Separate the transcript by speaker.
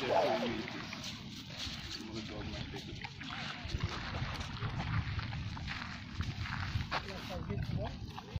Speaker 1: Definitely.